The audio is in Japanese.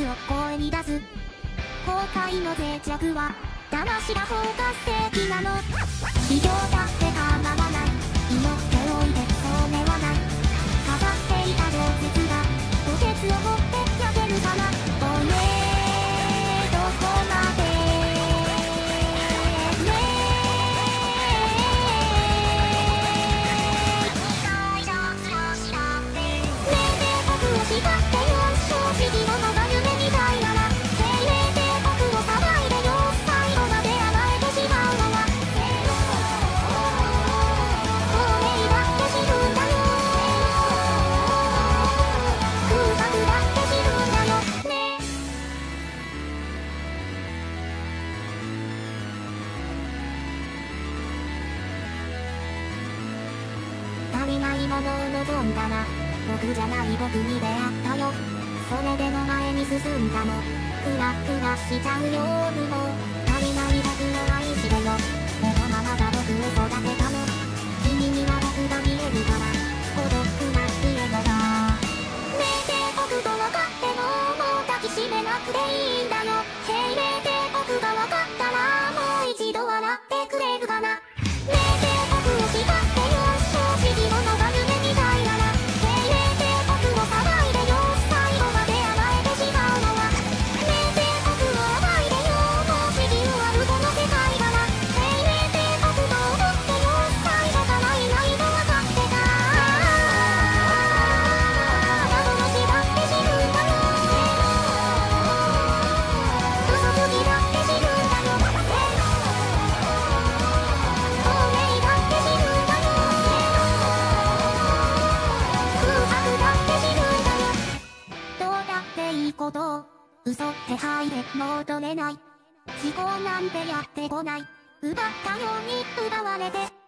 スを声に出す。崩壊の脆弱は魂が包括的なの。異常ものを望んだな。僕じゃない僕に出会ったよ。それでも前に進んだの。クラクラしちゃうよ部も。足りない僕の愛してよいいこと嘘って入れもう取れない。思考なんてやってこない。奪ったように奪われて。